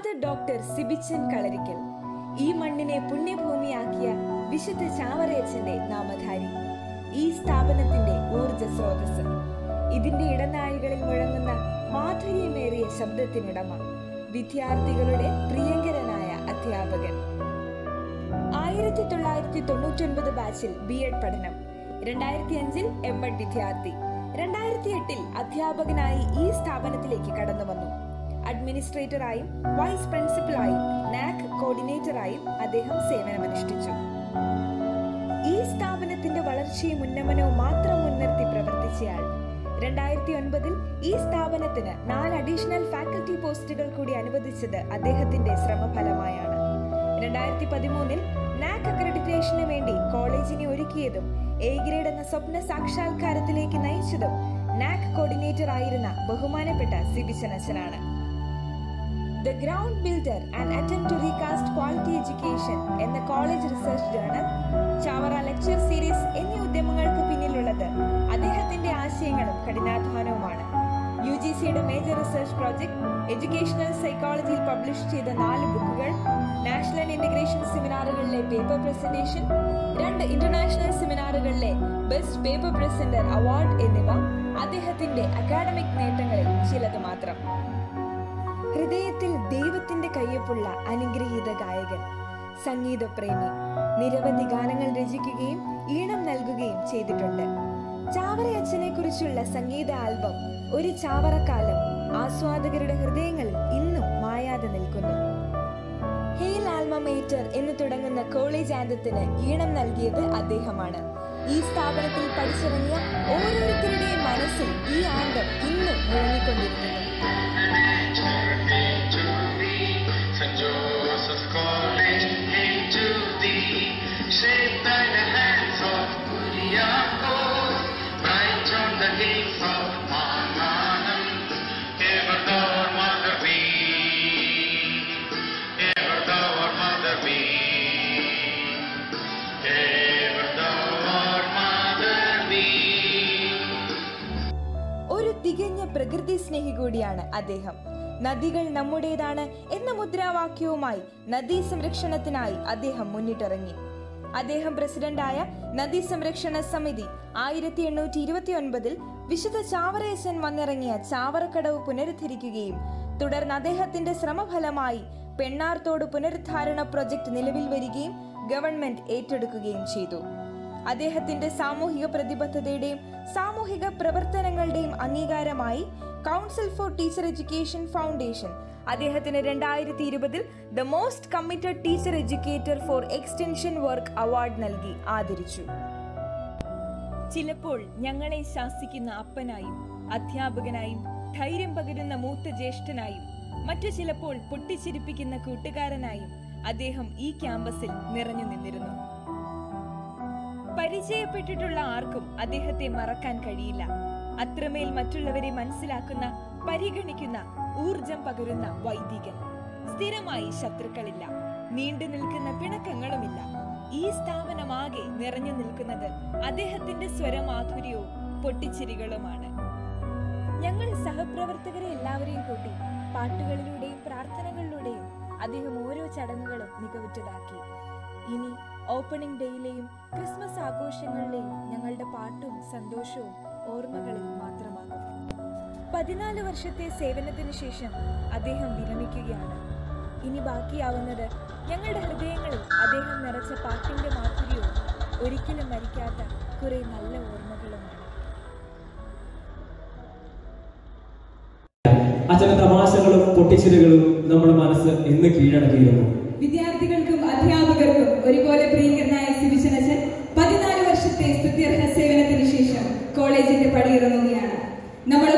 Father doctor Sibichan കളരിക്കൽ. ഈ മണ്ണിനെ പുണ്യഭൂമിയാക്കിയ വിശുദ്ധ ചാവറയച്ചന്റെ നാമധാരി. ഈ സ്ഥാപനത്തിന്റെ ഊർജ സ്രോതസ് ഇതിന്റെ ഇടനാഴികളിൽ മുഴങ്ങുന്ന മാധുര്യമേറിയ ശബ്ദത്തിനുടമ. വിദ്യാർത്ഥികളുടെ പ്രിയങ്കരനായ അധ്യാപകൻ. ആയിരത്തി തൊള്ളായിരത്തി തൊണ്ണൂറ്റൊൻപത് ബാച്ചിൽ ബി എഡ് പഠനം. രണ്ടായിരത്തി അഞ്ചിൽ എം എഡ് വിദ്യാർത്ഥി. രണ്ടായിരത്തി എട്ടിൽ അധ്യാപകനായി ഈ സ്ഥാപനത്തിലേക്ക് കടന്നു വന്നു അഡ്മിനിസ്ട്രേറ്ററായും വൈസ് പ്രിൻസിപ്പലായും നാക് കോർഡിനേറ്ററായും അദ്ദേഹം സേവനമനുഷ്ഠിച്ചു. ഈ സ്ഥാപനത്തിന്റെ വളർച്ചയും ഉന്നമനവും മാത്രം മുൻനിർത്തി പ്രവർത്തിച്ചയാൾ. രണ്ടായിരത്തി ഒൻപതിൽ ഈ സ്ഥാപനത്തിന് നാല് അഡീഷണൽ ഫാക്കൽറ്റി പോസ്റ്റുകൾ കൂടി അനുവദിച്ചത് അദ്ദേഹത്തിന്റെ ശ്രമഫലമായാണ്. രണ്ടായിരത്തി പതിമൂന്നിൽ നാക് അക്രഡിറ്റേഷന് വേണ്ടി കോളേജിനെ ഒരുക്കിയതും എ ഗ്രേഡ് എന്ന സ്വപ്ന സാക്ഷാത്കാരത്തിലേക്ക് നയിച്ചതും നാക് കോർഡിനേറ്റർ ആയിരുന്ന ബഹുമാനപ്പെട്ട സിബിച്ചനച്ചനാണ്. The ground builder and attempt to recast quality education എന്ന college research journal Chavara lecture series എന്നീ ഉദ്യമങ്ങൾക്ക് പിന്നിലുള്ളത്. അദ്ദേഹത്തിന്റെ ആശയങ്ങളും കഠിനാധ്വാനവുമാണ്. യു ജി സിയുടെ മേജർ റിസർച്ച് പ്രോജക്ട് എഡ്യൂക്കേഷണൽ സൈക്കോളജിയിൽ പബ്ലിഷ് ചെയ്ത നാല് ബുക്കുകൾ നാഷണൽ ഇന്റഗ്രേഷൻ സെമിനാറുകളിലെ പേപ്പർ പ്രസന്റേഷൻ രണ്ട് ഇന്റർനാഷണൽ സെമിനാറുകളിലെ ബെസ്റ്റ് പേപ്പർ പ്രസന്റർ അവാർഡ് എന്നിവ അദ്ദേഹത്തിന്റെ അക്കാഡമിക് നേട്ടങ്ങളിൽ ചിലത് മാത്രം. ഹൃദയത്തിൽ ദൈവത്തിന്റെ കയ്യൊപ്പുള്ള അനുഗ്രഹീത ഗായകൻ സംഗീതപ്രേമി നിരവധി ഗാനങ്ങൾ രചിക്കുകയും ഈണം നൽകുകയും ചെയ്തിട്ടുണ്ട്. ചാവറയച്ചനെ കുറിച്ചുള്ള സംഗീത ആൽബം ഒരു ചാവറക്കാലം ആസ്വാദകരുടെ ഹൃദയങ്ങളിൽ ഇന്നും മായാതെ നിൽക്കുന്നു. ഹെയിൽ ആൽമമേറ്റർ എന്ന് തുടങ്ങുന്ന കോളേജ് ആന്തത്തിന് ഈണം നൽകിയത് അദ്ദേഹമാണ്. ഈ സ്ഥാപനത്തിൽ പഠിച്ചിറങ്ങിയ ഓരോരുത്തരുടെയും മനസ്സിൽ ഈ ആന്തം ഇന്നും മുഴങ്ങിക്കൊണ്ടിരിക്കുന്നു. കൂടിയാണ് അദ്ദേഹം. നദികൾ നമ്മുടേതാണ് എന്ന മുദ്രാവാക്യവുമായി നദീ സംരക്ഷണത്തിനായി അദ്ദേഹം മുന്നിട്ടിറങ്ങി. അദ്ദേഹം പ്രസിഡന്റായ നദീ സംരക്ഷണ സമിതി ആയിരത്തി എണ്ണൂറ്റി ഇരുപത്തി ഒൻപതിൽ വിശുദ്ധ ചാവറേശൻ വന്നിറങ്ങിയ ചാവറക്കടവ് പുനരുദ്ധരിക്കുകയും തുടർന്ന് അദ്ദേഹത്തിന്റെ ശ്രമഫലമായി പെണ്ണാർത്തോട് പുനരുദ്ധാരണ പ്രൊജക്ട് നിലവിൽ വരികയും ഗവൺമെന്റ് ഏറ്റെടുക്കുകയും ചെയ്തു. അദ്ദേഹത്തിന്റെ സാമൂഹിക പ്രതിബദ്ധതയുടെയും സാമൂഹിക പ്രവർത്തനങ്ങളുടെയും അംഗീകാരമായി council for teacher education foundation അദ്ദേഹത്തിന് രണ്ടായിരത്തി ഇരുപതിൽ the most committed teacher educator for extension work award നൽകി ആദരിച്ചു. ചിലപ്പോൾ ഞങ്ങളെ ശാസിക്കുന്ന അപ്പനായും അധ്യാപകനായും ധൈര്യം പകരുന്ന മൂത്ത ജ്യേഷ്ഠനായും മറ്റു ചിലപ്പോൾ പൊട്ടിച്ചിരിപ്പിക്കുന്ന കൂട്ടുകാരനായും അദ്ദേഹം ഈ ക്യാമ്പസിൽ നിറഞ്ഞു നിന്നിരുന്നു. പരിചയപ്പെട്ടിട്ടുള്ള ആർക്കും അദ്ദേഹത്തെ മറക്കാൻ കഴിയില്ല. അത്രമേൽ മറ്റുള്ളവരെ മനസ്സിലാക്കുന്ന പരിഗണിക്കുന്ന ഊർജം പകരുന്ന വൈദികൻ. സ്ഥിരമായി ശത്രുക്കളില്ല. നീണ്ടു നിൽക്കുന്ന പിണക്കങ്ങളുമില്ല. ഈ സ്ഥാപനമാകെ നിറഞ്ഞു നിൽക്കുന്നത് അദ്ദേഹത്തിന്റെ സ്വരമാധുര്യവും പൊട്ടിച്ചിരികളുമാണ്. ഞങ്ങൾ സഹപ്രവർത്തകരെ എല്ലാവരെയും കൂട്ടി പാട്ടുകളിലൂടെയും പ്രാർത്ഥനകളിലൂടെയും അദ്ദേഹം ഓരോ ചടങ്ങുകളും മികവുറ്റതാക്കി. ഇനി ഓപ്പണിംഗ് ഡേയിലെയും ക്രിസ്മസ് ആഘോഷങ്ങളിലെയും ഞങ്ങളുടെ പാട്ടും സന്തോഷവും ഓർമ്മകളിൽ മാത്രമാകും. പതിനാല് വർഷത്തെ സേവനത്തിന് ശേഷം അദ്ദേഹം വിരമിക്കുകയാണ്. ഇനി ബാക്കിയാവുന്നത് ഞങ്ങളുടെ ഹൃദയങ്ങളിൽ അദ്ദേഹം നിറച്ച പാട്ടിന്റെ മാധുര്യവും ഒരിക്കലും മരിക്കാത്ത കുറെ നല്ല ഓർമ്മകളുമാണ്. അച്ഛന തമാശകളും പൊട്ടിച്ചിലുകളും നമ്മുടെ മനസ്സ് ഇന്ന് കീഴടക്കിയിരുന്നു വിദ്യാർത്ഥികൾക്കും അധ്യാപകർക്കും ഒരുപോലെ പ്രിയങ്കരനായ കോളേജിന്റെ പടിയിറങ്ങുകയാണ് നമ്മൾ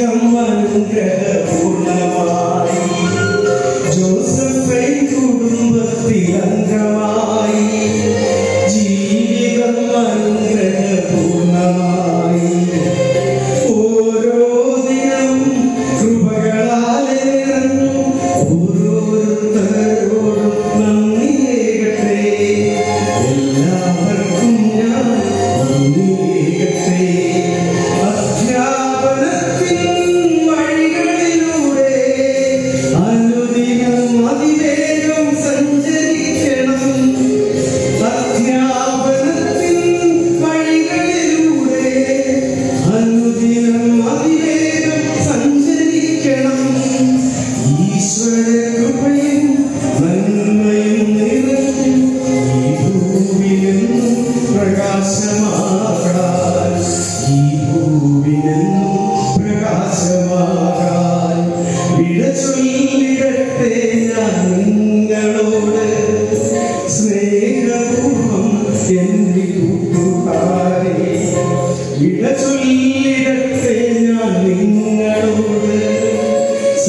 Maria, mãe, mulher.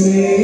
Senhor.